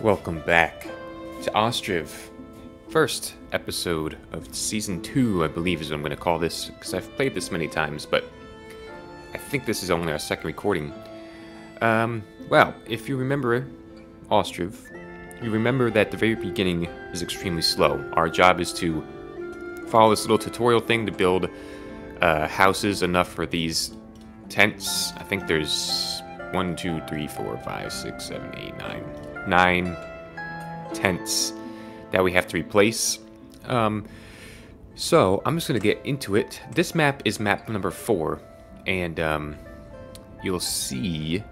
Welcome back to Ostriv. First episode of season two, I believe, is what I'm going to call this, because I've played this many times, but I think this is only our second recording. Um, well, if you remember Ostriv, you remember that the very beginning is extremely slow. Our job is to follow this little tutorial thing to build uh, houses enough for these tents. I think there's one, two, three, four, five, six, seven, eight, nine, nine tents that we have to replace. Um, so I'm just gonna get into it. This map is map number four, and um, you'll see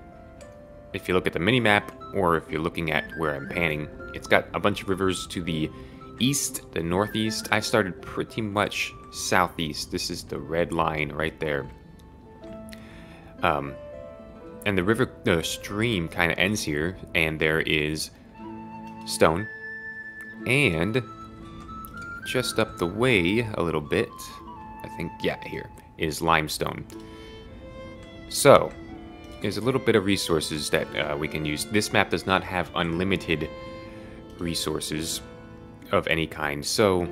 if you look at the mini map or if you're looking at where I'm panning, it's got a bunch of rivers to the east, the northeast. I started pretty much southeast. This is the red line right there. Um, and the river, the stream kind of ends here, and there is stone. And just up the way a little bit, I think, yeah, here is limestone. So, there's a little bit of resources that uh, we can use. This map does not have unlimited resources of any kind, so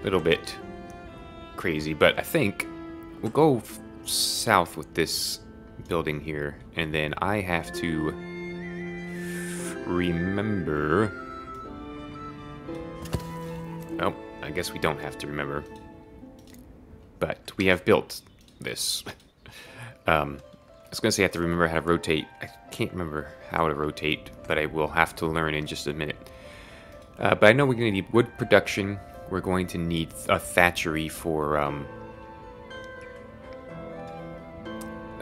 a little bit crazy, but I think we'll go south with this building here, and then I have to remember. Oh, I guess we don't have to remember. But we have built this. um, I was gonna say I have to remember how to rotate. I can't remember how to rotate, but I will have to learn in just a minute. Uh, but I know we're gonna need wood production. We're going to need a thatchery for um.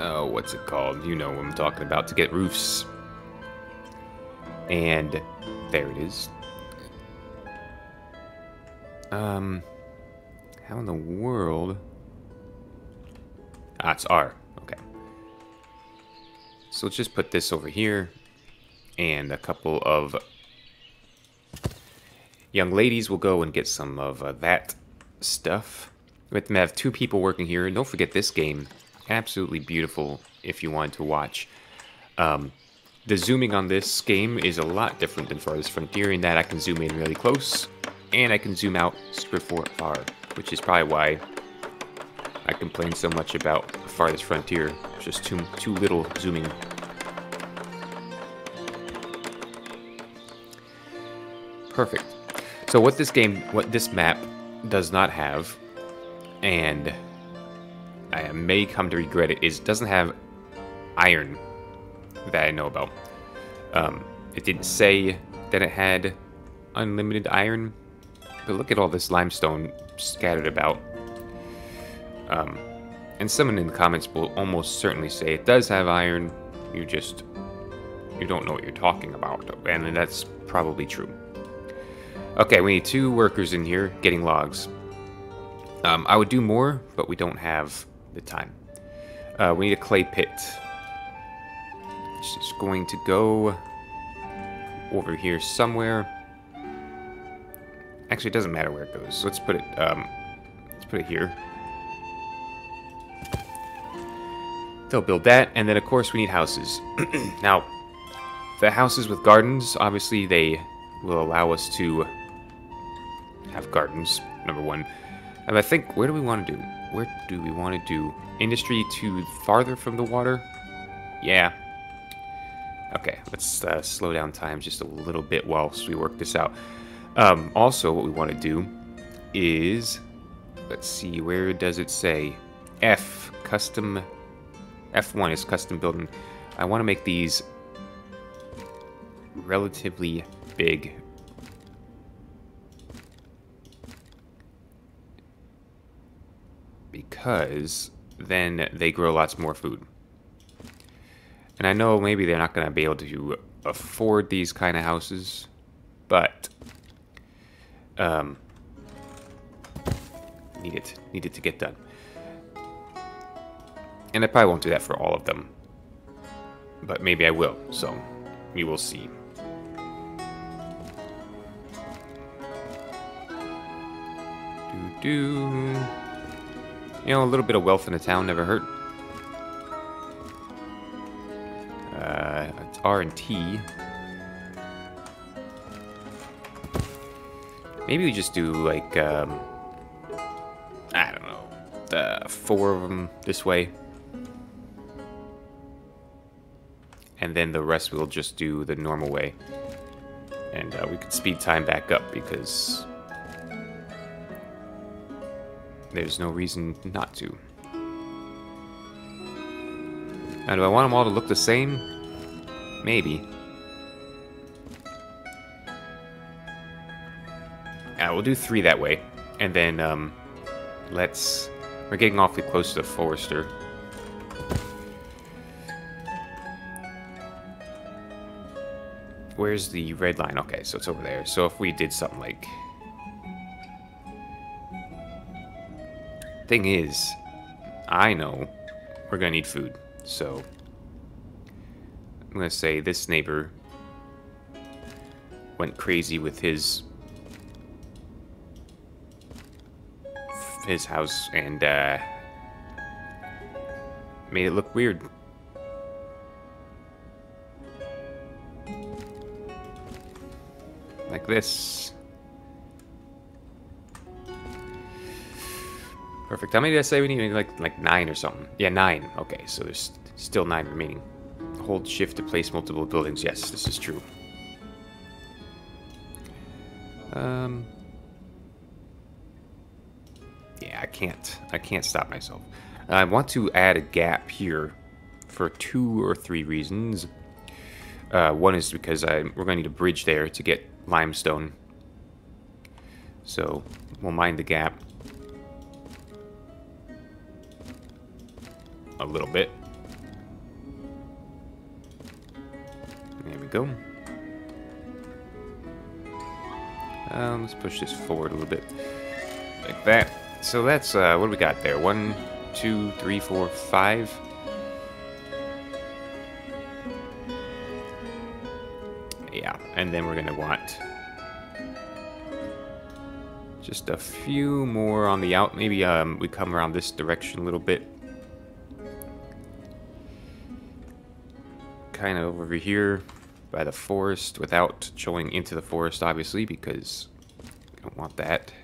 Oh, what's it called? You know what I'm talking about. To get roofs. And there it is. Um, how in the world? Ah, it's R. Okay. So let's just put this over here. And a couple of young ladies will go and get some of uh, that stuff. We have two people working here. And don't forget this game. Absolutely beautiful if you wanted to watch. Um, the zooming on this game is a lot different than Farthest Frontier in that I can zoom in really close and I can zoom out super far, which is probably why I complain so much about Farthest Frontier. Just too too little zooming. Perfect. So what this game, what this map does not have, and I may come to regret it, is it doesn't have iron that I know about. Um, it didn't say that it had unlimited iron, but look at all this limestone scattered about. Um, and someone in the comments will almost certainly say it does have iron, you just you don't know what you're talking about, and that's probably true. Okay, we need two workers in here getting logs. Um, I would do more, but we don't have the time. Uh, we need a clay pit. It's just going to go over here somewhere. Actually, it doesn't matter where it goes. So let's put it. Um, let's put it here. They'll build that, and then of course we need houses. now, the houses with gardens, obviously, they will allow us to have gardens. Number one, and I think where do we want to do? Where do we want to do industry to farther from the water? Yeah. Okay, let's uh, slow down time just a little bit whilst we work this out. Um, also, what we want to do is, let's see, where does it say? F, custom, F1 is custom building. I want to make these relatively big. Because then they grow lots more food. And I know maybe they're not going to be able to afford these kind of houses, but um, need it needed to get done. And I probably won't do that for all of them, but maybe I will. So we will see. Do do. You know, a little bit of wealth in a town never hurt. Uh, it's R and T. Maybe we just do like, um, I don't know, the four of them this way. And then the rest we'll just do the normal way. And uh, we could speed time back up because there's no reason not to. Now, do I want them all to look the same? Maybe. Yeah, we'll do three that way. And then, um, let's... We're getting awfully close to the Forester. Where's the red line? Okay, so it's over there. So if we did something like... Thing is, I know we're gonna need food. So, I'm gonna say this neighbor went crazy with his his house and uh, made it look weird. Like this. Perfect. How many did I say we need? Like like nine or something. Yeah, nine. Okay, so there's still nine remaining. Hold shift to place multiple buildings. Yes, this is true. Um, yeah, I can't. I can't stop myself. I want to add a gap here for two or three reasons. Uh, one is because I, we're going to need a bridge there to get limestone. So we'll mine the gap a little bit. There we go. Um, let's push this forward a little bit. Like that. So that's, uh, what do we got there? One, two, three, four, five. Yeah, and then we're gonna want just a few more on the out. Maybe um, we come around this direction a little bit. Kind of over here by the forest without showing into the forest, obviously, because I don't want that.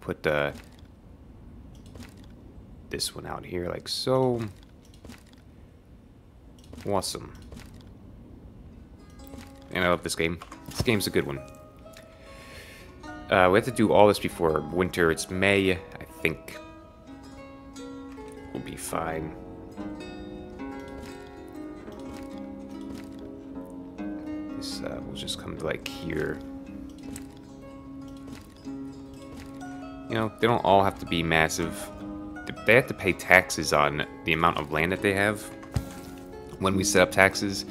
Put uh, this one out here like so. Awesome. And I love this game. This game's a good one. Uh, we have to do all this before winter. It's May, I think. We'll be fine. Like here. You know, they don't all have to be massive. They have to pay taxes on the amount of land that they have. When we set up taxes,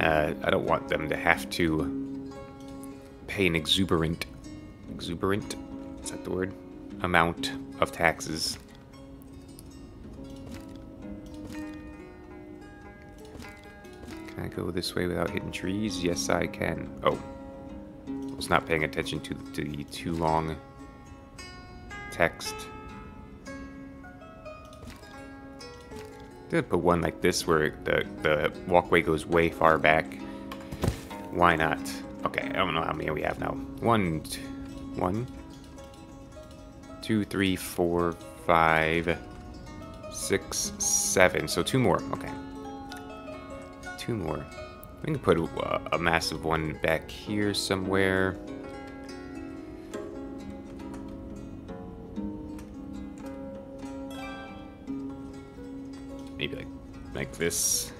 uh, I don't want them to have to pay an exuberant, exuberant, is that the word? Amount of taxes. Go this way without hitting trees? Yes, I can. Oh. I was not paying attention to, the too long text. Did put one like this where the, the walkway goes way far back. Why not? Okay, I don't know how many we have now. One, two, one, two, three, four, five, six, seven. So two more. Okay. Two more. We can put a, a massive one back here somewhere. maybe like like this.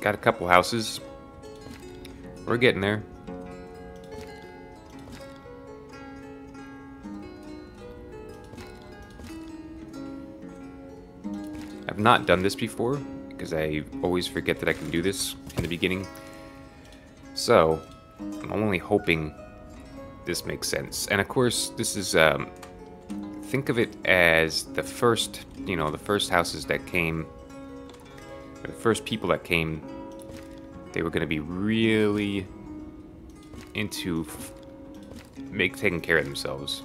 Got a couple houses. We're getting there. Not done this before because I always forget that I can do this in the beginning. So, I'm only hoping this makes sense. And of course, this is um, think of it as the first, you know, the first houses that came, the first people that came, they were going to be really into make taking care of themselves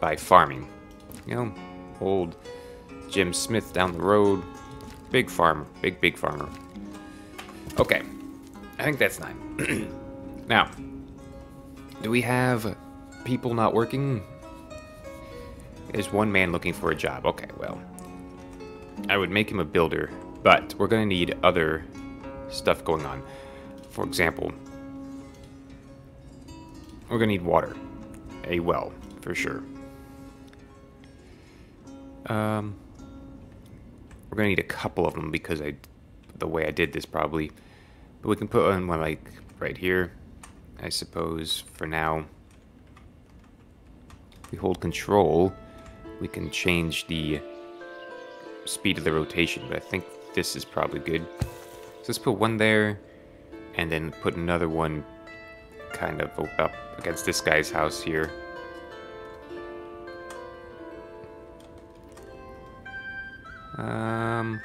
by farming. You know, old Jim Smith down the road, big farmer, big big farmer. Okay, I think that's nine. now, do we have people not working? There's one man looking for a job. Okay, well, I would make him a builder, but we're going to need other stuff going on. For example, we're going to need water. A well, for sure. Um, we're to need a couple of them because I, the way I did this probably. But we can put one like right here, I suppose, for now. we hold control, we can change the speed of the rotation, but I think this is probably good. So let's put one there, and then put another one kind of up against this guy's house here. Um,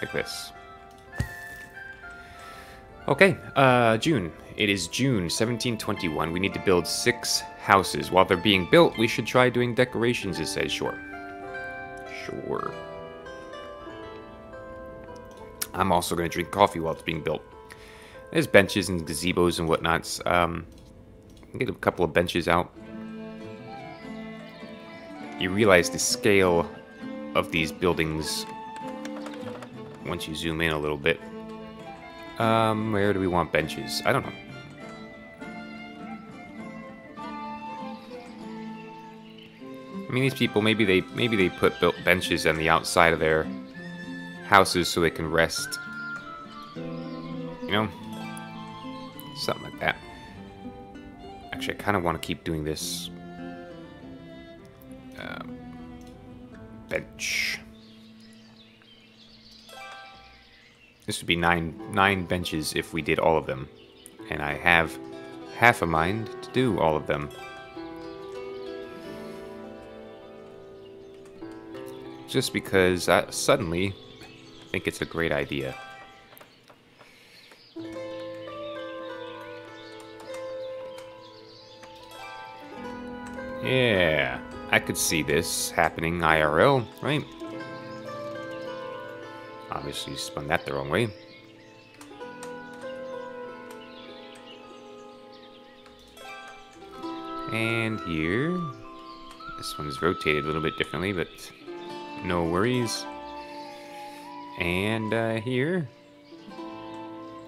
like this. Okay, uh, June. It is June 1721. We need to build six houses. While they're being built, we should try doing decorations, it says. Sure. Sure. I'm also going to drink coffee while it's being built. There's benches and gazebos and whatnots. Um, get a couple of benches out. You realize the scale of these buildings once you zoom in a little bit. Um, where do we want benches? I don't know. I mean, these people maybe they maybe they put built benches on the outside of their houses so they can rest. You know, something like that. Actually, I kind of want to keep doing this. Bench. This would be nine nine benches if we did all of them. And I have half a mind to do all of them. Just because I suddenly think it's a great idea. Yeah. I could see this happening IRL, right? Obviously spun that the wrong way. And here, this one's rotated a little bit differently, but no worries. And uh, here,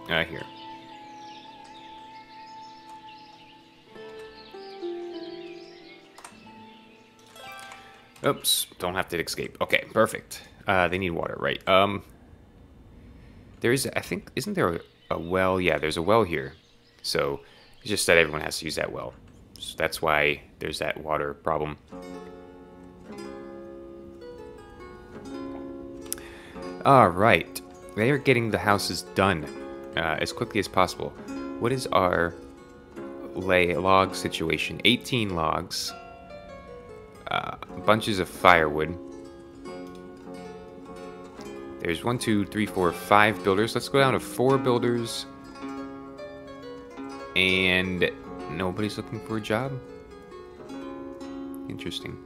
uh, here. Oops, don't have to escape. Okay, perfect. Uh, they need water, right? Um, there is, I think, isn't there a, a, well? Yeah, there's a well here. So it's just that everyone has to use that well. So that's why there's that water problem. All right, they are getting the houses done uh, as quickly as possible. What is our lay log situation? 18 logs uh, bunches of firewood. There's one, two, three, four, five builders. Let's go down to four builders. And nobody's looking for a job? Interesting.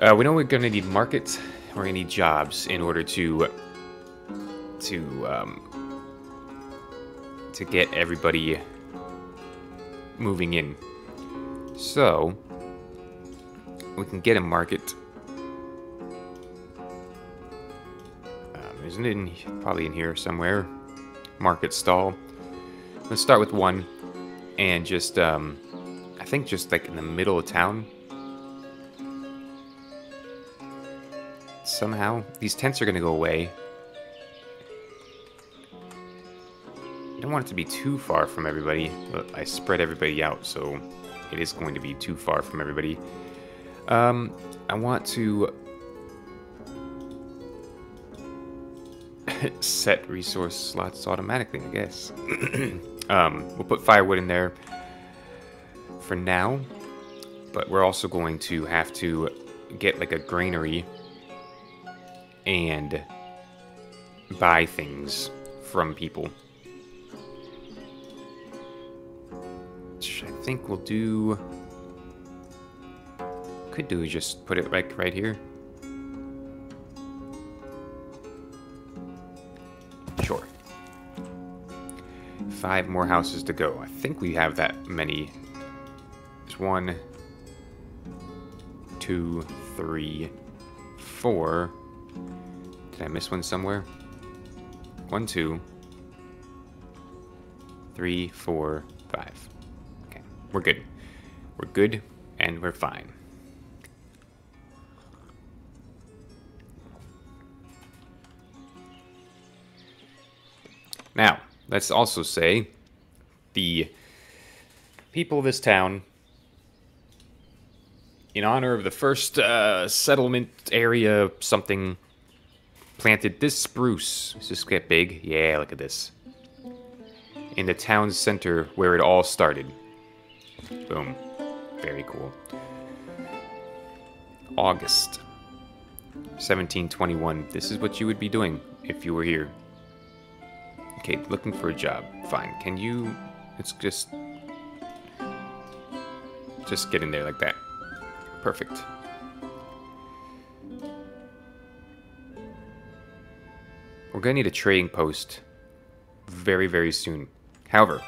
Uh, we know we're going to need markets. We're going to need jobs in order to to um, to get everybody moving in. So, we can get a market. Um, isn't it in, probably in here somewhere? Market stall. Let's start with one, and just um, I think just like in the middle of town. Somehow these tents are gonna go away. I don't want it to be too far from everybody, but I spread everybody out, so it is going to be too far from everybody. Um, I want to set resource slots automatically, I guess. um, we'll put firewood in there for now, but we're also going to have to get like a granary and buy things from people. Which I think we'll do could do is just put it like right here. Sure. Five more houses to go. I think we have that many. There's one, two, three, four. Did I miss one somewhere? One, two, three, four, five. Okay, we're good. We're good, and we're fine. Let's also say the people of this town, in honor of the first uh, settlement area, something, planted this spruce. Does this get big? Yeah, look at this. In the town's center where it all started. Boom. Very cool. August 1721. This is what you would be doing if you were here. Okay, looking for a job. Fine. Can you... It's just... Just get in there like that. Perfect. We're gonna need a trading post very, very soon. However,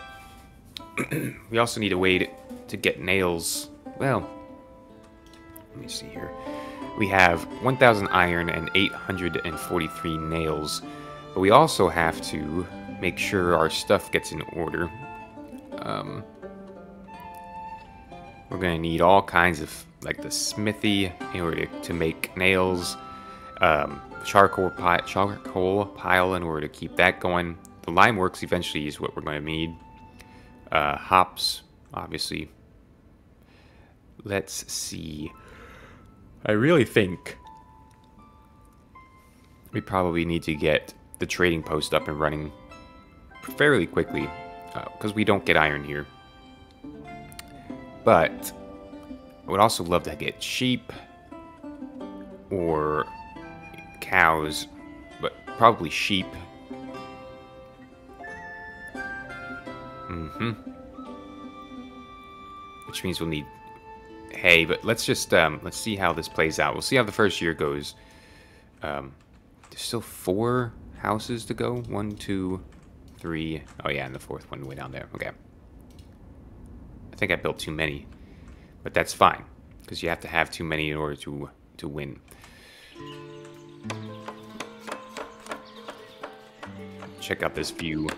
we also need a way to, to get nails. Well, let me see here. We have 1,000 iron and 843 nails, but we also have to make sure our stuff gets in order. Um, we're gonna need all kinds of like the smithy in order to make nails, um, charcoal pile, charcoal pile in order to keep that going. The lime works eventually is what we're to need. Uh, hops, obviously. Let's see. I really think we probably need to get the trading post up and running fairly quickly because uh, we don't get iron here. But I would also love to get sheep or cows, but probably sheep. Mm-hmm. Which means we'll need hay, but let's just um, let's see how this plays out. We'll see how the first year goes. Um, there's still four houses to go. One, two, three. Oh yeah, and the fourth one way down there. Okay. I think I built too many, but that's fine because you have to have too many in order to to win. Check out this view.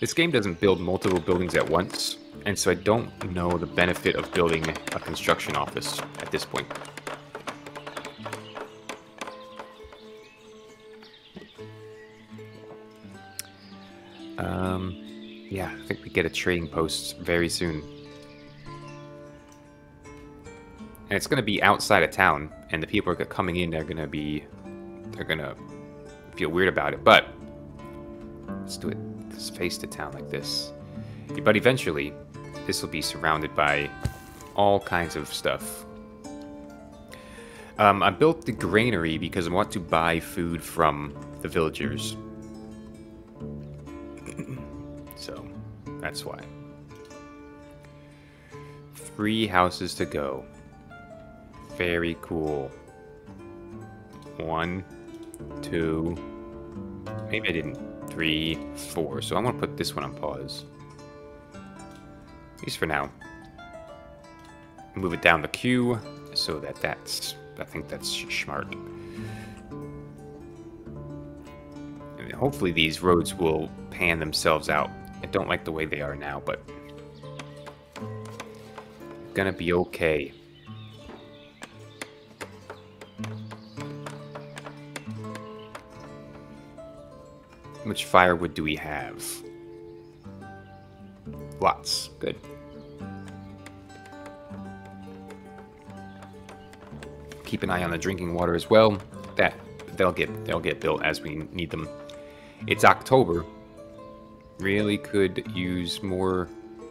This game doesn't build multiple buildings at once, and so I don't know the benefit of building a construction office at this point. Um, yeah, I think we get a trading post very soon. And it's going to be outside of town, and the people are coming in, they're going to be, they're going to feel weird about it, but let's do it let's face to town like this. But eventually, this will be surrounded by all kinds of stuff. Um, I built the granary because I want to buy food from the villagers. so, that's why. Three houses to go. Very cool. One, two, maybe I didn't three, four. So I'm going to put this one on pause. At least for now. Move it down the queue so that that's, I think that's smart. Hopefully these roads will pan themselves out. I don't like the way they are now, but gonna be okay. much firewood do we have? Lots. Good. Keep an eye on the drinking water as well. That they'll get they'll get built as we need them. It's October. Really could use more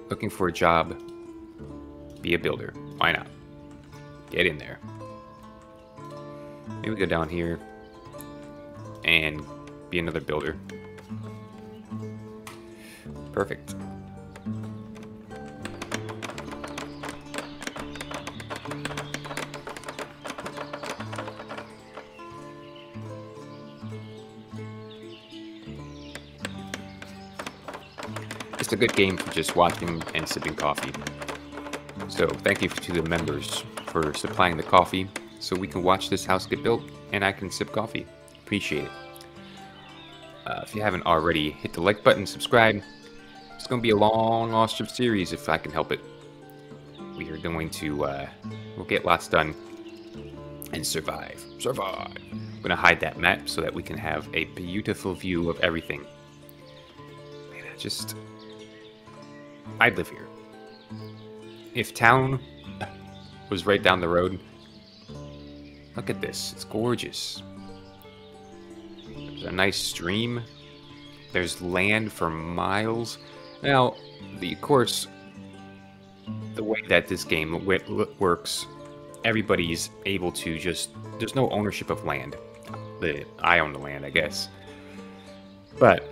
looking for a job. Be a builder. Why not? Get in there. Maybe go down here and be another builder. Perfect. It's a good game for just watching and sipping coffee. So thank you to the members for supplying the coffee so we can watch this house get built and I can sip coffee. Appreciate it. Uh, if you haven't already, hit the like button, subscribe. It's going to be a long Ostriv series if I can help it. We are going to, uh, we'll get lots done and survive. Survive! I'm going to hide that map so that we can have a beautiful view of everything. Man, I just... I'd live here. If town was right down the road, look at this. It's gorgeous. There's a nice stream. There's land for miles. Now, the, of course, the way that this game works, everybody's able to just... There's no ownership of land. The, I own the land, I guess. But...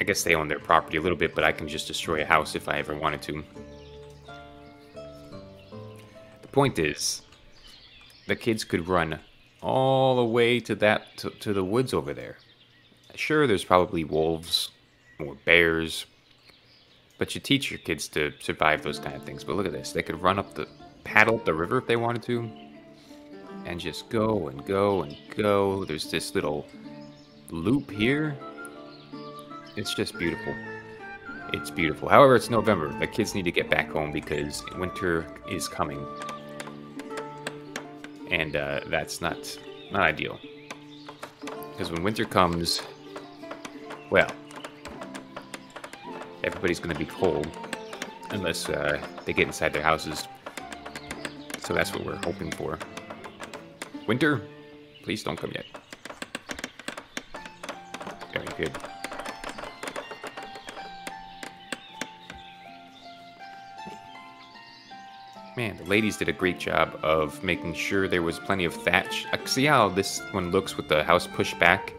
I guess they own their property a little bit, but I can just destroy a house if I ever wanted to. The point is, the kids could run all the way to that to, to the woods over there. Sure, there's probably wolves or bears, but you teach your kids to survive those kind of things. But look at this. They could run up the, paddle the river if they wanted to, and just go and go and go. There's this little loop here. It's just beautiful. It's beautiful. However, it's November. The kids need to get back home because winter is coming and uh, that's not not ideal. Because when winter comes, well, everybody's going to be cold unless uh, they get inside their houses. So that's what we're hoping for. Winter, please don't come yet. Very good. Man, the ladies did a great job of making sure there was plenty of thatch. I see how this one looks with the house pushed back.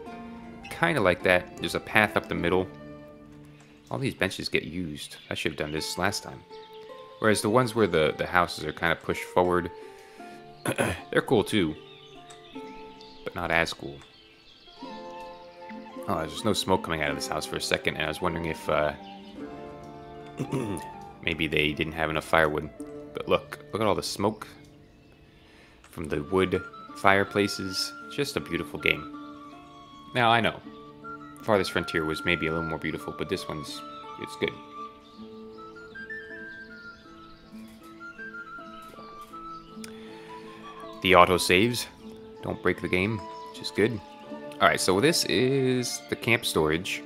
Kind of like that. There's a path up the middle. All these benches get used. I should have done this last time. Whereas the ones where the, the houses are kind of pushed forward, they're cool too. But not as cool. Oh, there's no smoke coming out of this house for a second, and I was wondering if, uh, maybe they didn't have enough firewood. But look, look at all the smoke from the wood fireplaces. Just a beautiful game. Now, I know, Farthest Frontier was maybe a little more beautiful, but this one's, it's good. The auto saves. Don't break the game, which is good. Alright, so this is the camp storage.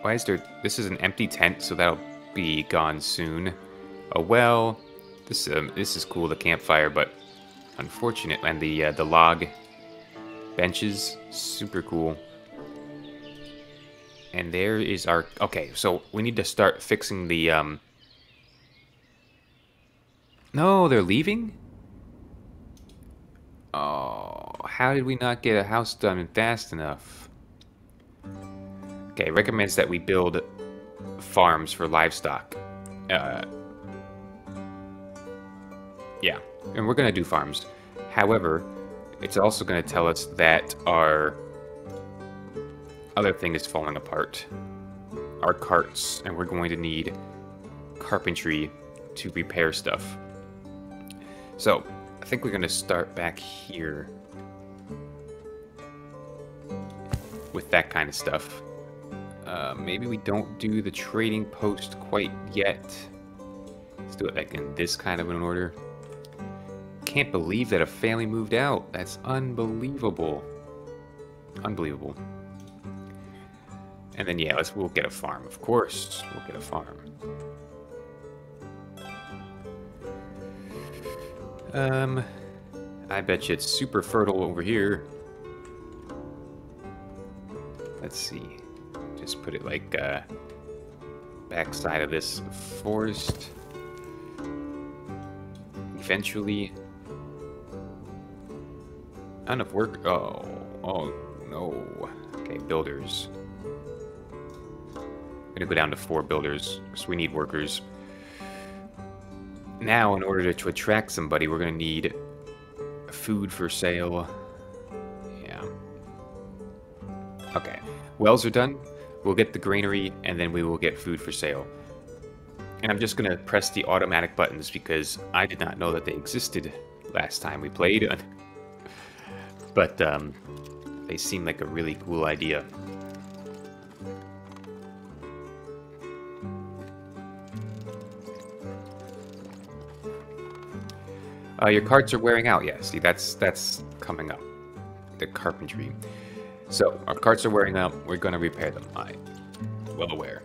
Why is there... This is an empty tent, so that'll be gone soon. Oh well. This um, this is cool, the campfire, but unfortunate. And the uh, the log benches, super cool. And there is our... Okay, so we need to start fixing the... Um... No, they're leaving? Oh, how did we not get a house done fast enough? Okay, recommends that we build farms for livestock. Uh, yeah, and we're going to do farms. However, it's also going to tell us that our other thing is falling apart. Our carts, and we're going to need carpentry to repair stuff. So, I think we're going to start back here with that kind of stuff. Uh, maybe we don't do the trading post quite yet. Let's do it like in this kind of an order. Can't believe that a family moved out. That's unbelievable. Unbelievable. And then yeah, let's we'll get a farm. Of course, we'll get a farm. Um, I bet you it's super fertile over here. Let's see put it like uh, backside of this forest. Eventually, not enough work. Oh, oh no. Okay, builders. I'm gonna go down to four builders because we need workers. Now, in order to attract somebody, we're gonna need food for sale. Yeah. Okay. wells are done, we'll get the granary, and then we will get food for sale. And I'm just going to press the automatic buttons because I did not know that they existed last time we played. but um, they seem like a really cool idea. Uh, your carts are wearing out. Yeah, see, that's that's coming up. The carpentry. So, our carts are wearing out. We're going to repair them. I well aware.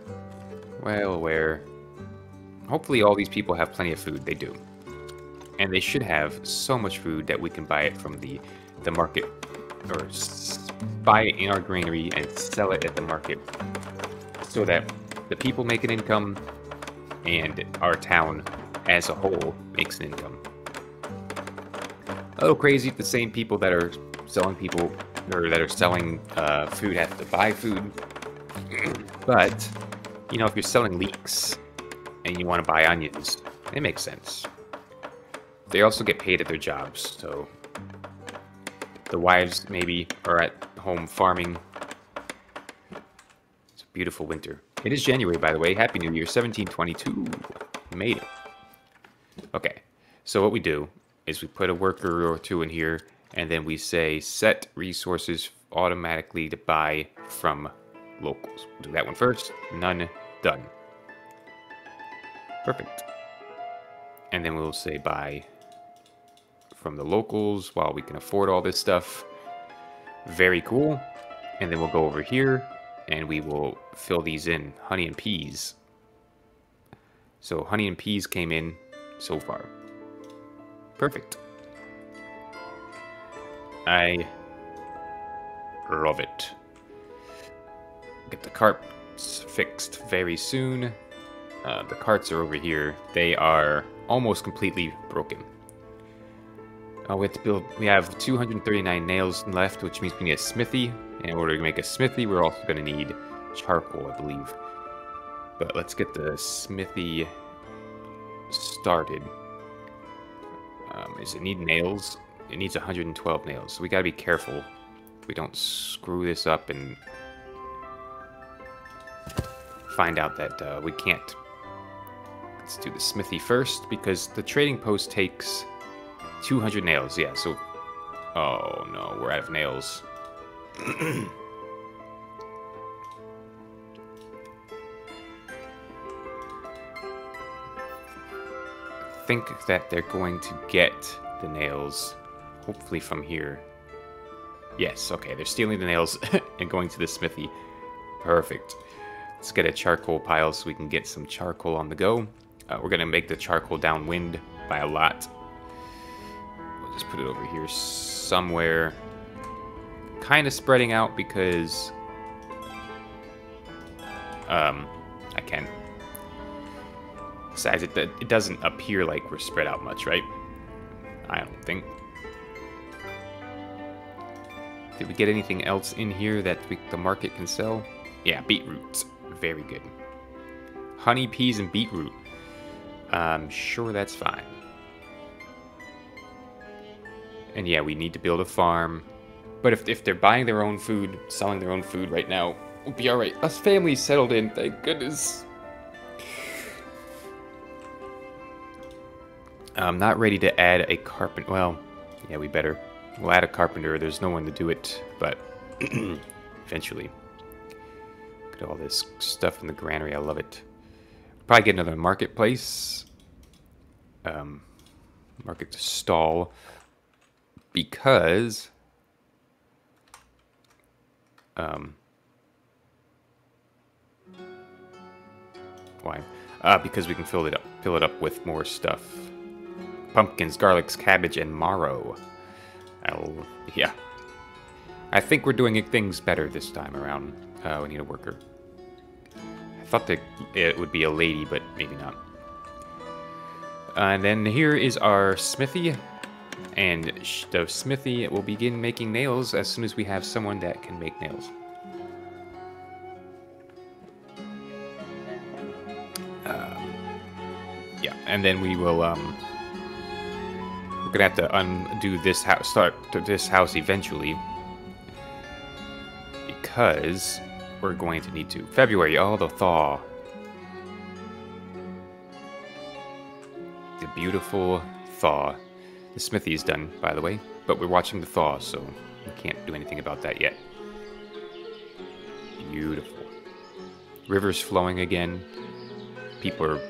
Well aware. Hopefully all these people have plenty of food. They do. And they should have so much food that we can buy it from the, the market. Or buy it in our granary and sell it at the market. So that the people make an income and our town as a whole makes an income. Oh, crazy! The same people that are selling people or that are selling uh, food have to buy food. but you know, if you're selling leeks and you want to buy onions, it makes sense. They also get paid at their jobs, so the wives maybe are at home farming. It's a beautiful winter. It is January, by the way. Happy New Year, 1722. We made it. Okay, so what we do is we put a worker or two in here, and then we say set resources automatically to buy from locals. We'll do that one first. None done. Perfect. And then we'll say buy from the locals while we can afford all this stuff. Very cool. And then we'll go over here and we will fill these in. Honey and peas. So honey and peas came in so far. Perfect. I love it. Get the carts fixed very soon. Uh, the carts are over here. They are almost completely broken. Uh, we have to build. We have 239 nails left, which means we need a smithy. In order to make a smithy, we're also going to need charcoal, I believe. But let's get the smithy started. Um, it need nails? It needs 112 nails, so we gotta be careful. We don't screw this up and find out that uh, we can't. Let's do the smithy first, because the trading post takes 200 nails, yeah, so... Oh no, we're out of nails. think that they're going to get the nails, hopefully from here. Yes, okay, they're stealing the nails and going to the smithy. Perfect. Let's get a charcoal pile so we can get some charcoal on the go. Uh, we're going to make the charcoal downwind by a lot. We'll just put it over here somewhere. Kind of spreading out because... Um, I can Besides, it, it doesn't appear like we're spread out much, right? I don't think. Did we get anything else in here that we, the market can sell? Yeah, beetroots. Very good. Honey, peas, and beetroot. I'm sure that's fine. And yeah, we need to build a farm. But if, if they're buying their own food, selling their own food right now, we'll be alright. Us families settled in, thank goodness. I'm not ready to add a carpenter. Well, yeah, we better. We'll add a carpenter. There's no one to do it, but eventually. Look at all this stuff in the granary. I love it. Probably get another marketplace. Um, market stall. Because... Um, why? Uh, because we can fill it up, fill it up with more stuff pumpkins, garlics, cabbage, and marrow. Oh, yeah. I think we're doing things better this time around. Uh, we need a worker. I thought that it would be a lady, but maybe not. and then here is our smithy. And the smithy will begin making nails as soon as we have someone that can make nails. Uh, yeah, and then we will um, gonna have to undo this house, start to this house eventually. Because we're going to need to. February, oh, the thaw. The beautiful thaw. The smithy is done, by the way, but we're watching the thaw, so we can't do anything about that yet. Beautiful. Rivers flowing again. People are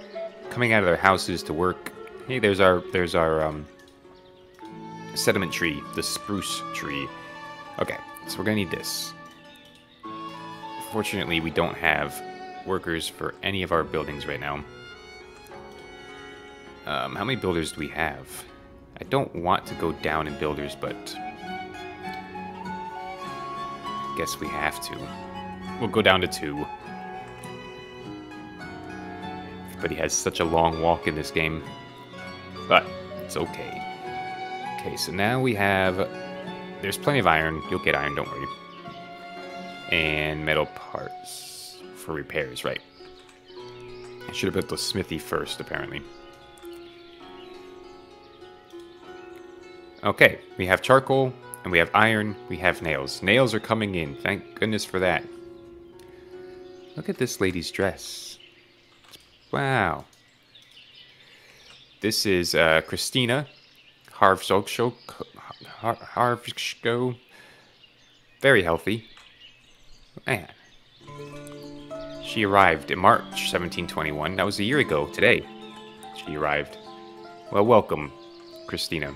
coming out of their houses to work. Hey, there's our there's our um, sediment tree, the spruce tree. Okay, so we're gonna need this. Fortunately, we don't have workers for any of our buildings right now. Um, how many builders do we have? I don't want to go down in builders, but... I Guess we have to. We'll go down to two. Everybody has such a long walk in this game. But, it's okay. Okay, so now we have... There's plenty of iron. You'll get iron, don't worry. And metal parts for repairs, right. I should have built the smithy first, apparently. Okay, we have charcoal, and we have iron, we have nails. Nails are coming in, thank goodness for that. Look at this lady's dress. Wow. This is uh, Christina Harvsogshok. Harvsko. Very healthy. Man. She arrived in March 1721. That was a year ago today. She arrived. Well, welcome, Christina.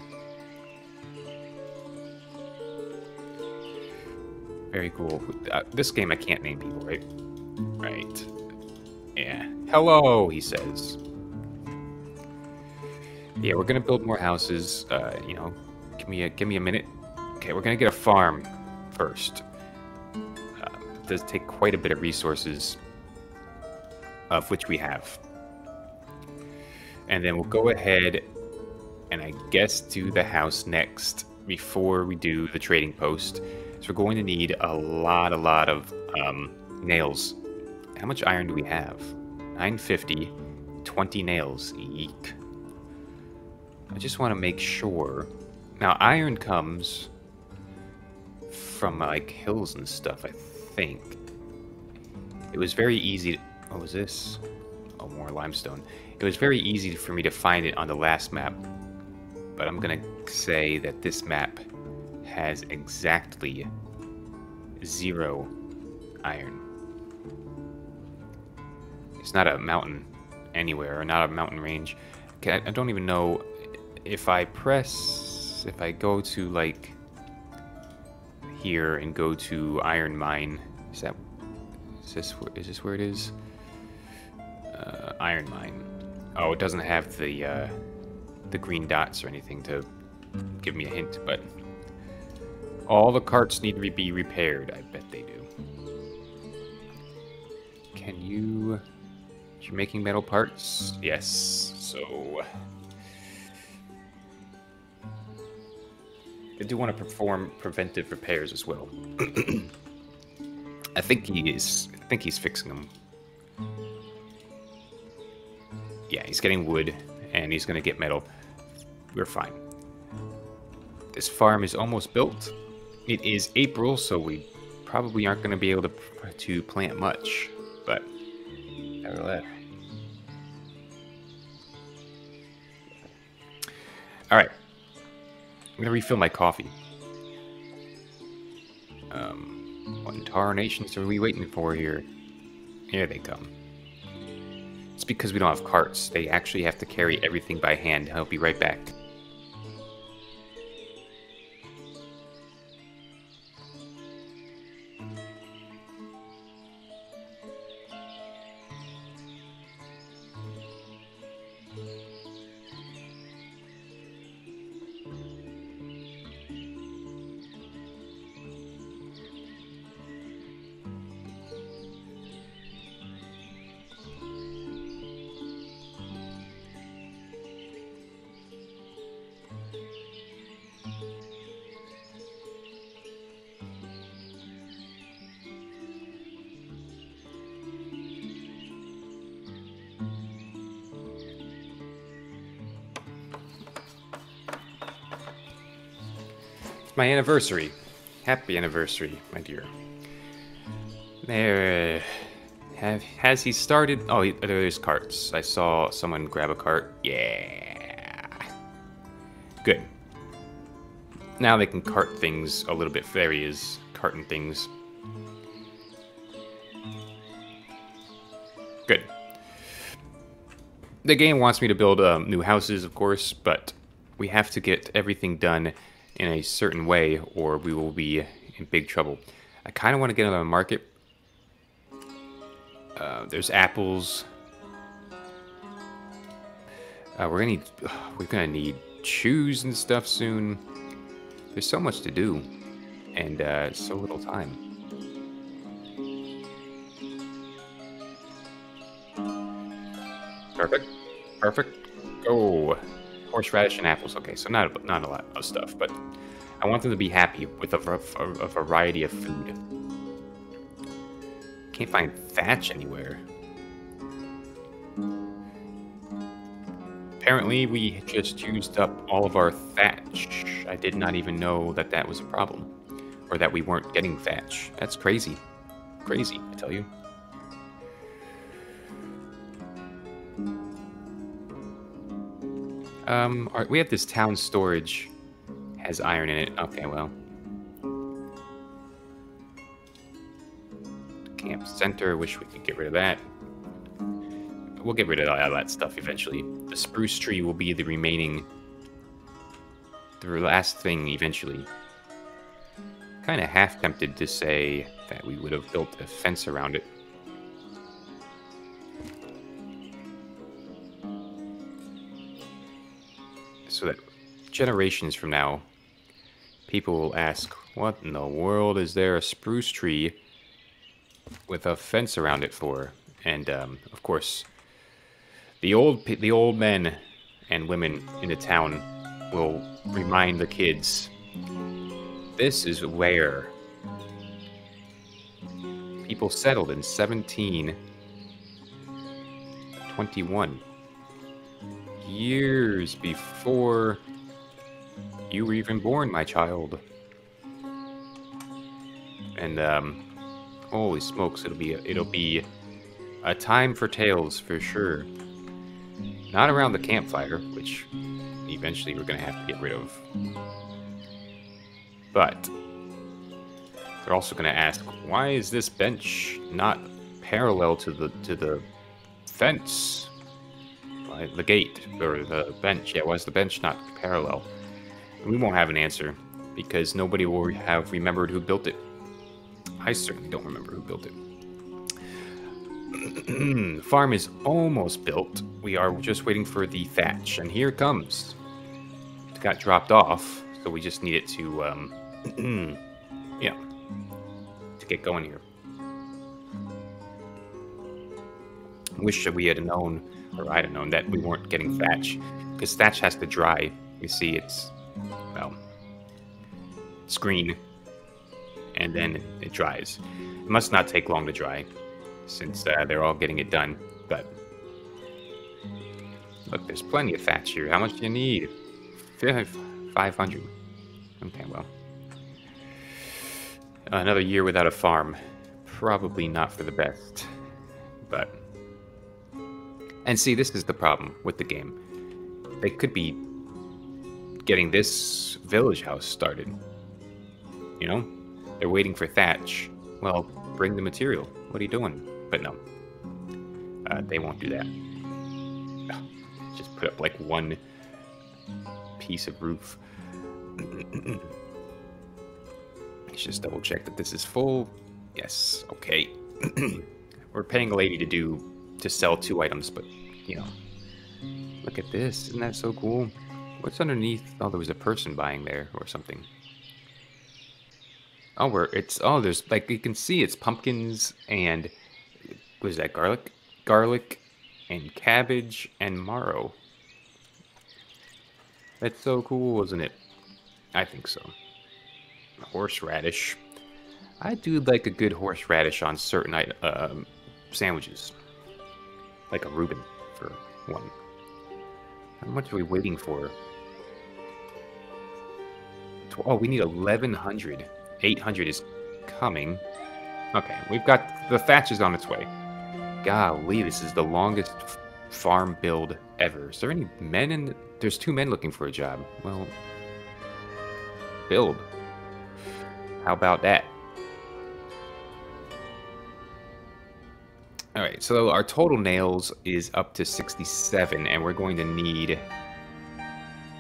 Very cool. Uh, this game I can't name people, right? Right. Yeah. Hello, he says. Yeah, we're gonna build more houses. Uh, you know, give me a give me a minute. Okay, we're gonna get a farm first. Uh, it does take quite a bit of resources, of which we have. And then we'll go ahead and I guess do the house next before we do the trading post. So we're going to need a lot, a lot of um, nails. How much iron do we have? 950, 20 nails. Eek. I just want to make sure. Now, iron comes from like hills and stuff, I think. It was very easy. To, what was this? Oh, more limestone. It was very easy for me to find it on the last map. But I'm going to say that this map has exactly zero iron. It's not a mountain anywhere, or not a mountain range. I don't even know if I press, if I go to like here and go to Iron Mine, is that, is this, is this where it is? Uh, Iron Mine. Oh, it doesn't have the, uh, the green dots or anything to give me a hint, but all the carts need to be repaired. I bet they do. Can you... You're making metal parts? Yes. So... I do want to perform preventive repairs as well. I think he is. I think he's fixing them. Yeah, he's getting wood, and he's gonna get metal. We're fine. This farm is almost built. It is April, so we probably aren't going to be able to, to plant much, but nevertheless. Alright. I'm to refill my coffee. Um, what incarnations are we waiting for here? Here they come. It's because we don't have carts. They actually have to carry everything by hand. I'll be right back. My anniversary. Happy anniversary, my dear. There. Have, has he started? Oh, he, there's carts. I saw someone grab a cart. Yeah. Good. Now they can cart things a little bit. There he is, carting things. Good. The game wants me to build um, new houses, of course, but we have to get everything done in a certain way or we will be in big trouble. I kind of want to get on the market. Uh, there's apples. Uh, we're gonna need, we're gonna need shoes and stuff soon. There's so much to do, and uh, so little time. Perfect. Perfect. Go. Horseradish and apples. Okay, so not not a lot of stuff, but I want them to be happy with a, a, a variety of food. Can't find thatch anywhere. Apparently, we just used up all of our thatch. I did not even know that that was a problem. Or that we weren't getting thatch. That's crazy. Crazy, I tell you. Um, we have this town storage. Has iron in it. Okay, well. Camp center. Wish we could get rid of that. We'll get rid of all that stuff eventually. The spruce tree will be the remaining... The last thing eventually. Kind of half tempted to say that we would have built a fence around it. Generations from now, people will ask, what in the world is there a spruce tree with a fence around it for? And, um, of course, the old the old men and women in the town will remind the kids this is where people settled in 1721 years before you were even born my child and um holy smokes it'll be it'll be a time for tales for sure not around the campfire, which eventually we're to have to get rid of. But they're also to ask, why is this bench not parallel to the to the fence? The gate or the bench? Yeah, why is the bench not parallel? We won't have an answer because nobody will have remembered who built it. I certainly don't remember who built it. the farm is almost built. We are just waiting for the thatch, and here it comes. It got dropped off, so we just need it to, um, yeah, to get going here. Wish that we had known, or I'd have known, that we weren't getting thatch, because thatch has to dry. You see, it's, well, it's green, and then it dries. It must not take long to dry since uh, they're all getting it done. But look, there's plenty of thatch here. How much do you need? 500. Okay, well. Another year without a farm. Probably not for the best. But. And see, this is the problem with the game. They could be getting this village house started. You know? They're waiting for thatch. Well, bring the material. What are you doing? But no, uh, they won't do that. Just put up like one piece of roof. Let's just double check that this is full. Yes, okay. We're paying a lady to do to sell two items, but you know, look at this. Isn't that so cool? What's underneath? Oh, there was a person buying there or something. Oh, where it's oh, there's like you can see it's pumpkins and was that garlic, garlic, and cabbage and marrow. That's so cool, isn't it? I think so. Horseradish. I do like a good horseradish on certain uh, sandwiches. Like a Reuben, for one. How much are we waiting for? Oh, we need 1,100. 800 is coming. Okay, we've got the thatch is on its way. Golly, this is the longest farm build ever. Is there any men in? The, there's two men looking for a job. Well, build. How about that? All right, so our total nails is up to 67, and we're going to need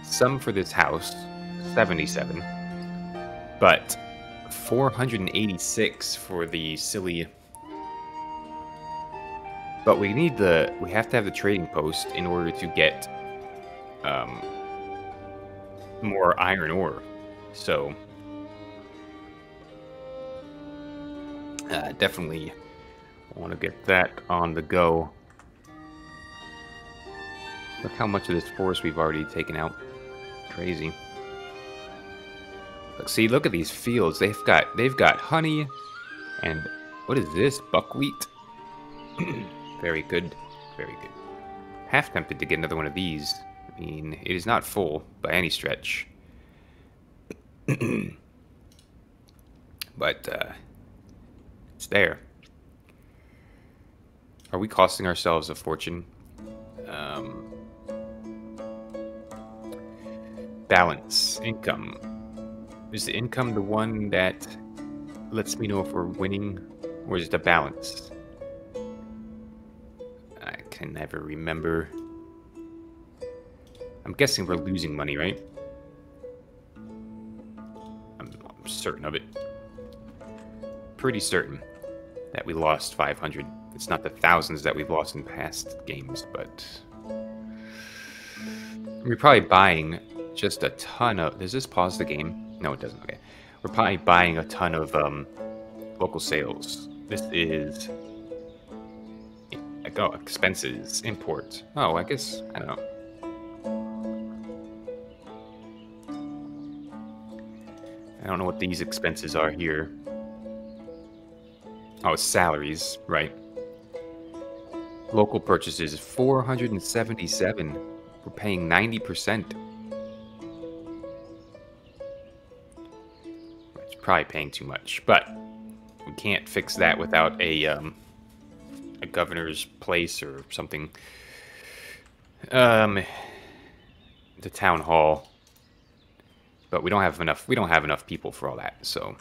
some for this house, 77, but 486 for the silly. But we need the, we have to have the trading post in order to get um, more iron ore. So, uh, definitely want to get that on the go. Look how much of this forest we've already taken out. Crazy. Look, see, look at these fields. They've got they've got honey, and what is this? Buckwheat. very good, very good. Half tempted to get another one of these. I mean, it is not full by any stretch. but uh, it's there. Are we costing ourselves a fortune? Um, balance. Income. Is the income the one that lets me know if we're winning, or is it the balance? I can never remember. I'm guessing we're losing money, right? I'm, I'm certain of it. Pretty certain that we lost 500. It's not the thousands that we've lost in past games, but we're probably buying just a ton of. Does this pause the game? No, it doesn't. Okay, we're probably buying a ton of um, local sales. This is oh expenses, import. Oh, I guess I don't know. I don't know what these expenses are here. Oh, salaries, right. Local purchases, 477. We're paying 90%. Probably paying too much, but we can't fix that without a, um, a governor's place or something. Um, the town hall. But we don't have enough, we don't have enough people for all that, so...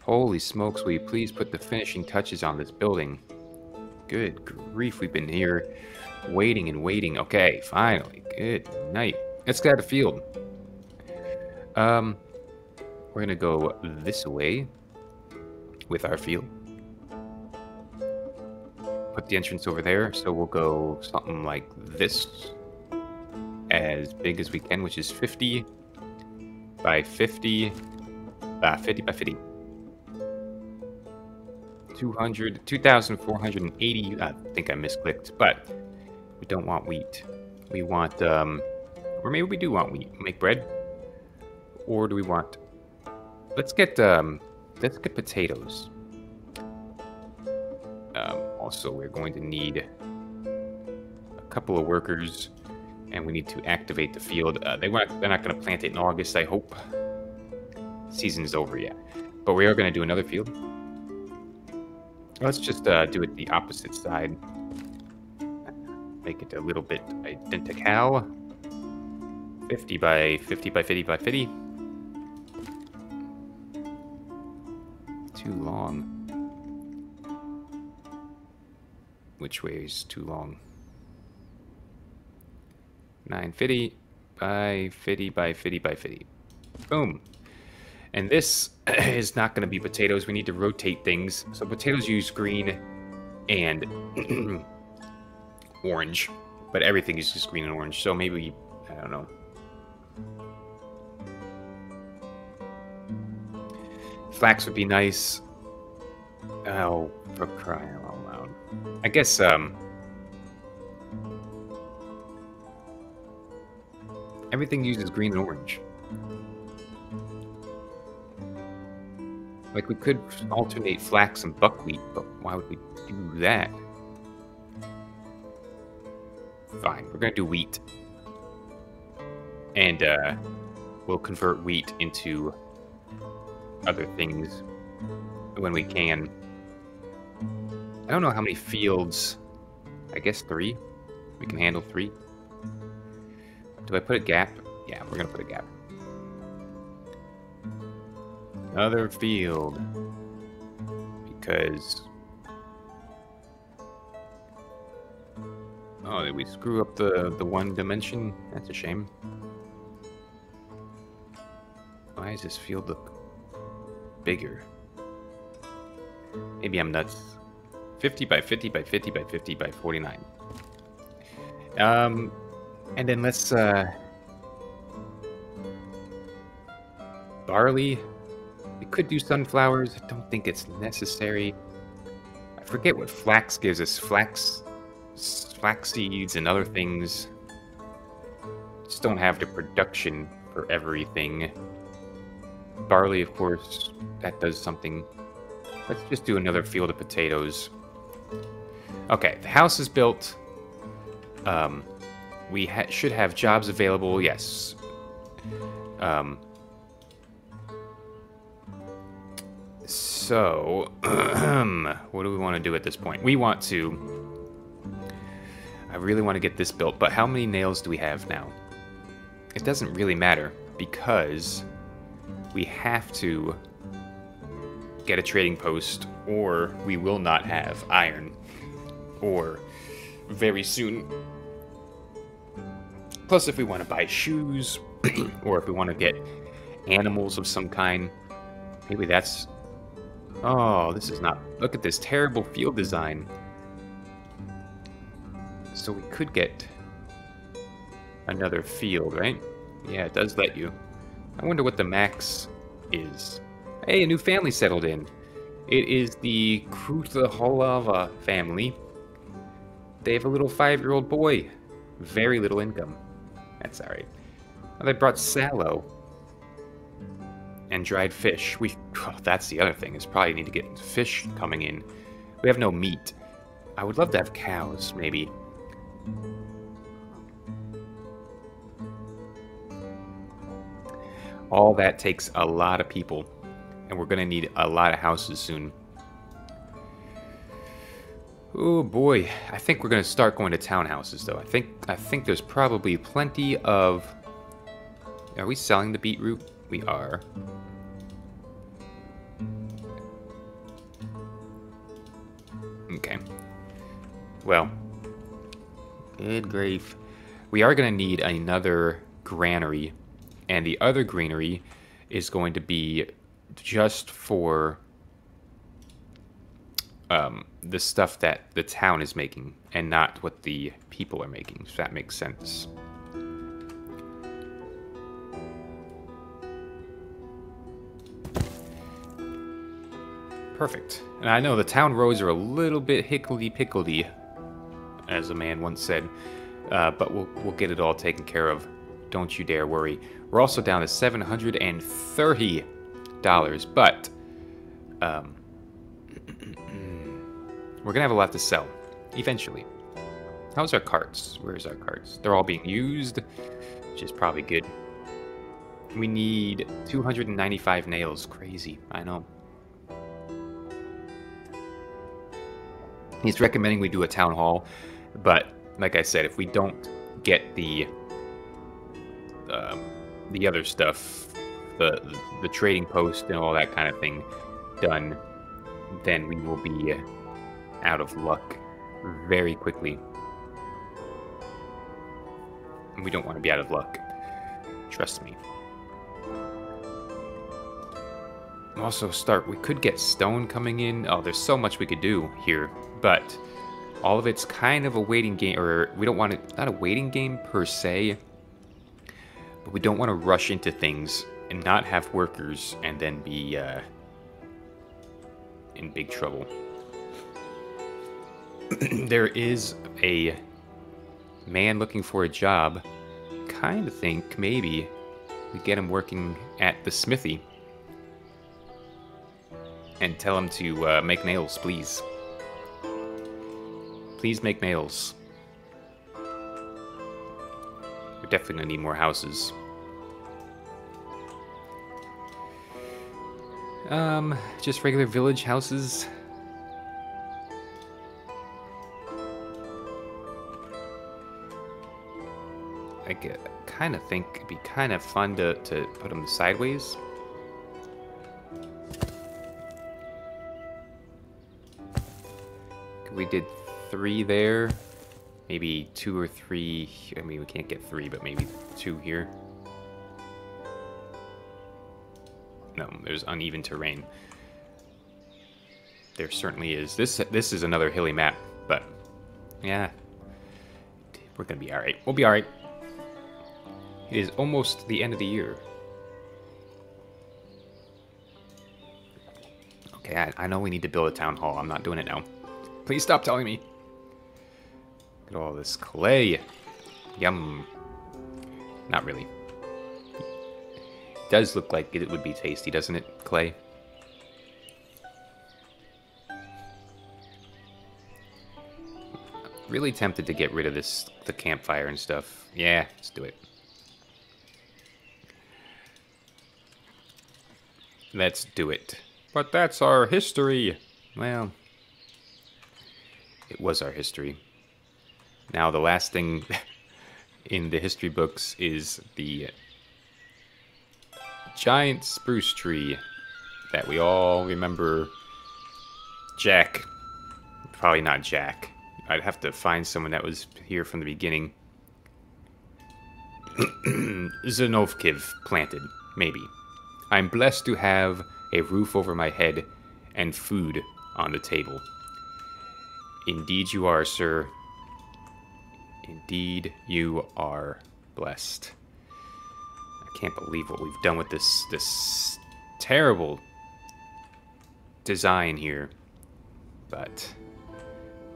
Holy smokes, will you please put the finishing touches on this building? Good grief, we've been here waiting and waiting. Okay, finally. Good night. Let's get out of field. Um, we're gonna go this way with our field. Put the entrance over there, so we'll go something like this. As big as we can, which is 50 by 50, uh, 50 by 50. 200, 2,480. I think I misclicked, but we don't want wheat. We want, um, or maybe we do want wheat. Make bread. Or do we want, let's get, um, let's get potatoes. Um, also, we're going to need a couple of workers and we need to activate the field. Uh, they weren't, they're not going to plant it in August, I hope. Season's over yet. But we are going to do another field. Let's just uh, do it the opposite side. Make it a little bit identical. 50 by 50 by 50 by 50. Too long. Which way is too long? 950 by 50 by 50 by 50. Boom. And this is not going to be potatoes. We need to rotate things. So potatoes use green and orange. But everything uses green and orange. So maybe, I don't know. Flax would be nice. Oh, for crying out loud. I guess, um... Everything uses green and orange. Like, we could alternate flax and buckwheat, but why would we do that? Fine, we're gonna do wheat. And, uh, we'll convert wheat into other things when we can. I don't know how many fields. I guess three. We can handle three. Do I put a gap? Yeah, we're gonna put a gap. Another field. Because... Oh, did we screw up the, the one dimension? That's a shame. Why does this field look bigger? Maybe I'm nuts. 50 by 50 by 50 by 50 by 49. Um, and then let's, uh... Barley. We could do sunflowers. I don't think it's necessary. I forget what flax gives us. Flax... Flax seeds and other things. Just don't have the production for everything. Barley, of course, that does something. Let's just do another field of potatoes. Okay, the house is built. Um, we ha should have jobs available, yes. Um, so, what do we want to do at this point? We want to... I really want to get this built, but how many nails do we have now? It doesn't really matter, because we have to get a trading post, or we will not have iron. Or very soon. Plus, if we want to buy shoes, or if we want to get animals of some kind, maybe that's. Oh, this is not. Look at this terrible field design. So we could get another field, right? Yeah, it does let you. I wonder what the max is. Hey, a new family settled in. It is the Krutaholava family. They have a little five-year-old boy. Very little income. That's alright. They brought salo. And dried fish. We. Oh, that's the other thing, is probably need to get fish coming in. We have no meat. I would love to have cows, maybe. All that takes a lot of people, and we're going to need a lot of houses soon. Oh boy, I think we're going to start going to townhouses though. I think I think there's probably plenty of Are we selling the beetroot? We are. Okay. Well, good grief. We are going to need another granary and the other greenery is going to be just for um, the stuff that the town is making and not what the people are making, if that makes sense. Perfect. And I know the town roads are a little bit hickledy-pickledy, as a man once said, uh, but we'll, we'll get it all taken care of. Don't you dare worry. We're also down to $730, but um, we're going to have a lot to sell eventually. How's our carts? Where's our carts? They're all being used, which is probably good. We need 295 nails. Crazy, I know. He's recommending we do a town hall, but like I said, if we don't get the um, the other stuff, the the trading post and all that kind of thing done, then we will be out of luck very quickly. And we don't want to be out of luck. Trust me. Also, start. We could get stone coming in. Oh, there's so much we could do here, but all of it's kind of a waiting game, or we don't want it. Not a waiting game per se but we don't want to rush into things and not have workers and then be uh, in big trouble. there is a man looking for a job. Kind of think maybe we get him working at the smithy and tell him to uh, make nails, please. Please make nails. definitely gonna need more houses. Um, just regular village houses. I kind of think it'd be kind of fun to, to put them sideways. We did three there. Maybe two or three. I mean, we can't get three, but maybe two here. No, there's uneven terrain. There certainly is. This this is another hilly map, but yeah, we're gonna be all right. We'll be all right. It is almost the end of the year. Okay, I, I know we need to build a town hall. I'm not doing it now. Please stop telling me. At all this clay. Yum. Not really. Does look like it would be tasty, doesn't it, clay? Really tempted to get rid of this, the campfire and stuff. Yeah, let's do it. Let's do it. But that's our history. Well, it was our history. Now the last thing in the history books is the giant spruce tree that we all remember Jack. Probably not Jack. I'd have to find someone that was here from the beginning. Zinovkiv planted, maybe. I'm blessed to have a roof over my head and food on the table. Indeed you are, sir. Indeed you are blessed. I can't believe what we've done with this this terrible design here. But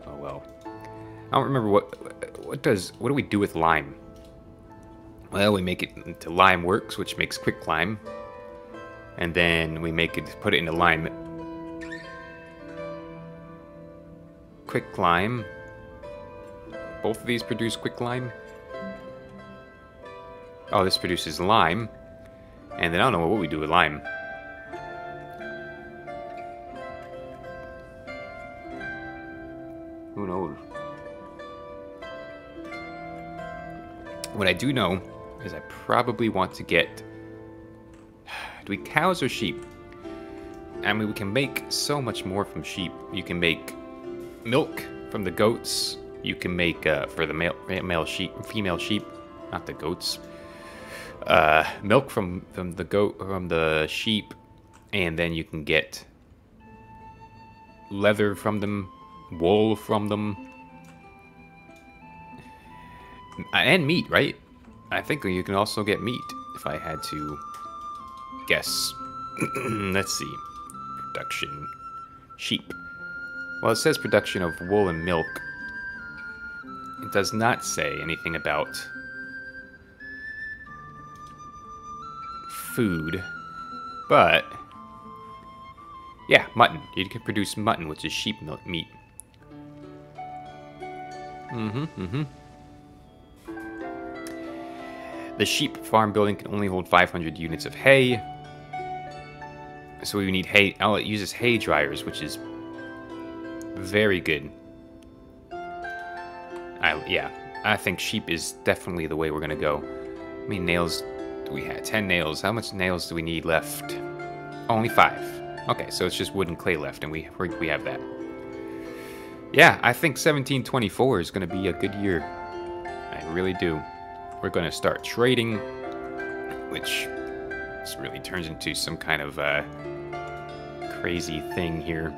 oh well. I don't remember what what does what do we do with lime? Well, we make it into lime works, which makes quicklime. And then we make it put it into lime quicklime. Both of these produce quicklime. Oh, this produces lime. And then I don't know what we do with lime. Who knows? What I do know is I probably want to get... Do we cows or sheep? I mean, we can make so much more from sheep. You can make milk from the goats. You can make uh, for the male male sheep, female sheep, not the goats. Uh, milk from from the goat from the sheep, and then you can get leather from them, wool from them, and meat. Right? I think you can also get meat if I had to guess. Let's see, production sheep. Well, it says production of wool and milk. Does not say anything about food, but yeah, mutton. You can produce mutton, which is sheep meat. Mm-hmm, mm-hmm. The sheep farm building can only hold 500 units of hay. So we need hay. Oh, it uses hay dryers, which is very good. I, yeah, I think sheep is definitely the way we're gonna go. I mean, nails do we have? 10 nails. How much nails do we need left? Only five. Okay, so it's just wood and clay left, and we, we have that. Yeah, I think 1724 is gonna be a good year. I really do. We're gonna start trading, which this really turns into some kind of uh, crazy thing here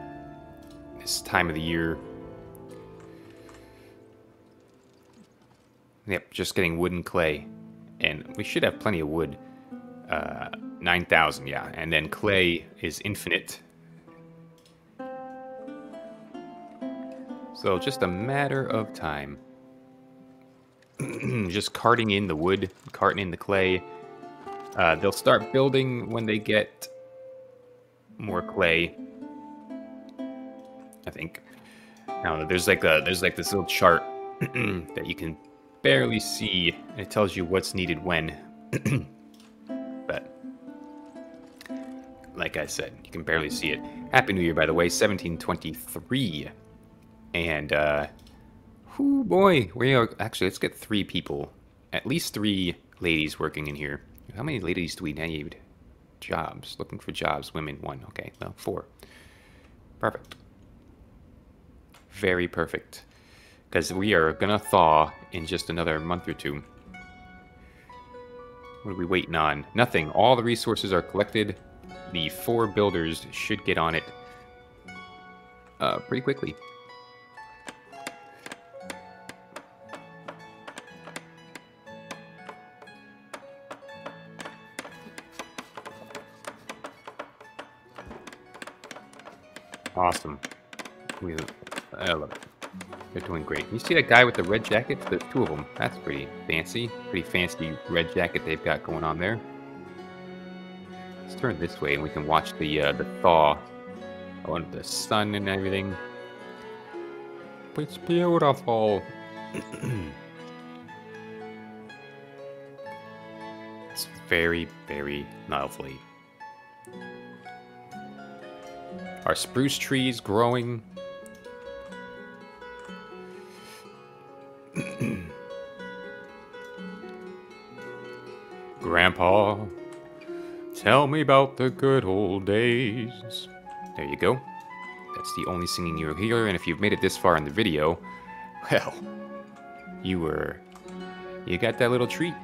this time of the year. Yep, just getting wood and clay. And we should have plenty of wood. Uh, 9,000, yeah. And then clay is infinite. So just a matter of time. just carting in the wood, carting in the clay. Uh, they'll start building when they get more clay. I think. Now there's like a there's like this little chart that you can barely see. And it tells you what's needed when. but like I said, you can barely see it. Happy New Year, by the way, 1723. And uh oh boy, we are actually let's get three people at least three ladies working in here. How many ladies do we need? Jobs. Looking for jobs. Women, one. Okay, well, four. Perfect. Very perfect. Because we are to thaw in just another month or two. What are we waiting on? Nothing. All the resources are collected. The four builders should get on it uh, pretty quickly. Awesome. We, I love it. They're doing great. You see that guy with the red jacket? There's two of them. That's pretty fancy. Pretty fancy red jacket they've got going on there. Let's turn this way and we can watch the uh, the thaw. Oh, the sun and everything. It's beautiful. it's very, very lovely. Our spruce trees growing. Grandpa, tell me about the good old days. There you go. That's the only singing you'll hear, and if you've made it this far in the video, well, you were... You got that little treat.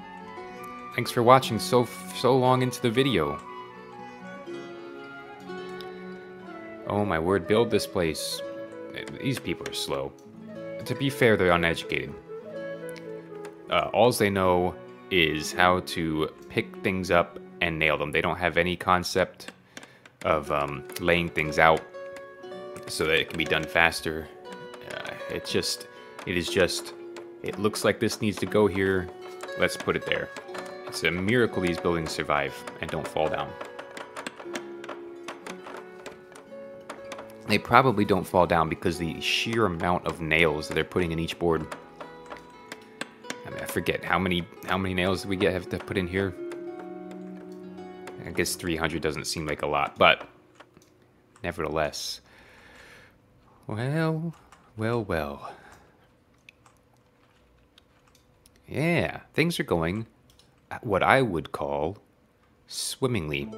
Thanks for watching so so long into the video. Oh my word, build this place. These people are slow. To be fair, they're uneducated. Uh, all they know is how to pick things up and nail them. They don't have any concept of um, laying things out so that it can be done faster. Uh, it's just, it is just, it looks like this needs to go here. Let's put it there. It's a miracle these buildings survive and don't fall down. They probably don't fall down because the sheer amount of nails that they're putting in each board. Forget how many how many nails we get have to put in here. I guess 300 doesn't seem like a lot, but nevertheless. Well, well, well. Yeah, things are going what I would call swimmingly.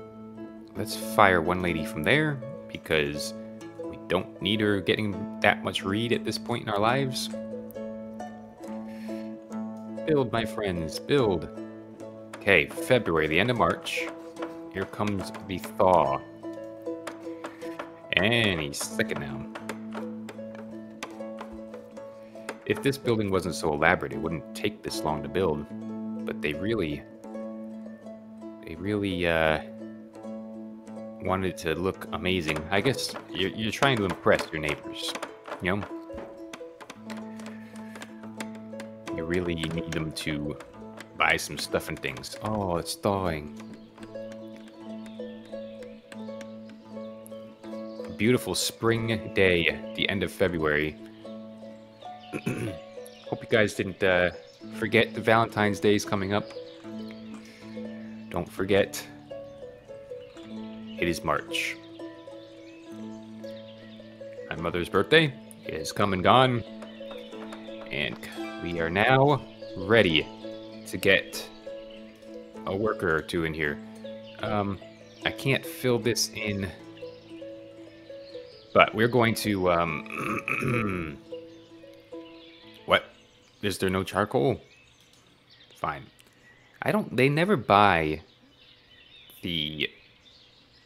Let's fire one lady from there because we don't need her getting that much read at this point in our lives. Build, my friends, build. Okay, February, the end of March. Here comes the thaw. And he's second now. If this building wasn't so elaborate, it wouldn't take this long to build. But they really... They really, uh wanted it to look amazing. I guess you're, you're trying to impress your neighbors, you know? You really need them to buy some stuff and things. Oh, it's thawing. A beautiful spring day at the end of February. Hope you guys didn't uh, forget the Valentine's Day is coming up. Don't forget it is March. My mother's birthday is come and gone, and we are now ready to get a worker or two in here. Um, I can't fill this in, but we're going to, um, what? Is there no charcoal? Fine. I don't, they never buy the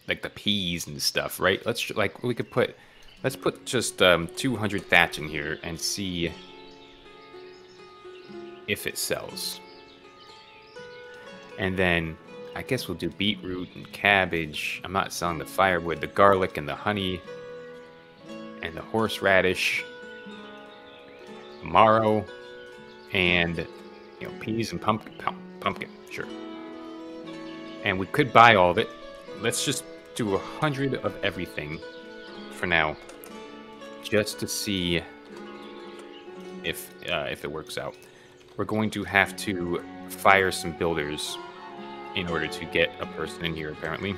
like the peas and stuff, right? Let's like we could put let's put just um, 200 thatch in here and see if it sells. And then I guess we'll do beetroot and cabbage. I'm not selling the firewood, the garlic and the honey and the horseradish, marrow, and you know peas and pumpkin. Pumpkin, sure. And we could buy all of it. Let's just do a hundred of everything for now, just to see if uh, if it works out. We're going to have to fire some builders in order to get a person in here, apparently.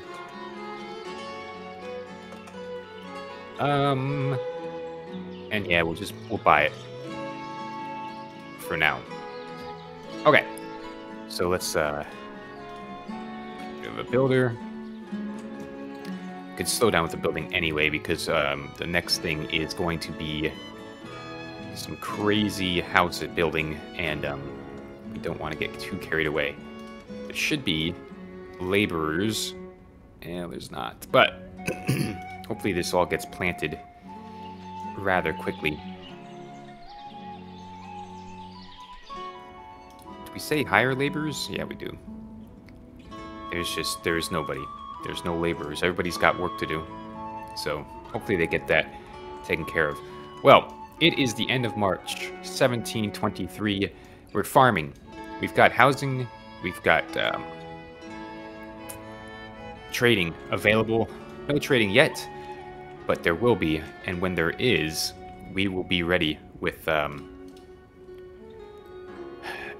Um, and yeah, we'll just we'll buy it for now. Okay, So let's uh, have a builder. Could slow down with the building anyway because um, the next thing is going to be some crazy house building, and um, we don't want to get too carried away. There should be laborers. and there's not. But hopefully this all gets planted rather quickly. Do we say hire laborers? Yeah, we do. There's just, there's nobody. There's no laborers. Everybody's got work to do. So hopefully they get that taken care of. Well, it is the end of March, 1723. We're farming. We've got housing. We've got um, trading available. No trading yet, but there will be. And when there is, we will be ready with um,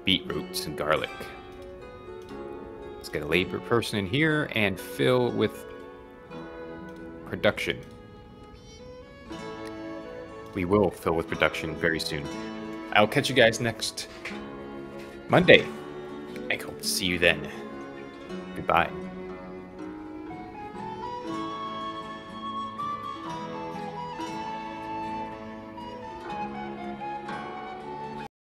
beetroots and garlic. Let's get a labor person in here and fill with production. We will fill with production very soon. I'll catch you guys next Monday. I hope to see you then. Goodbye.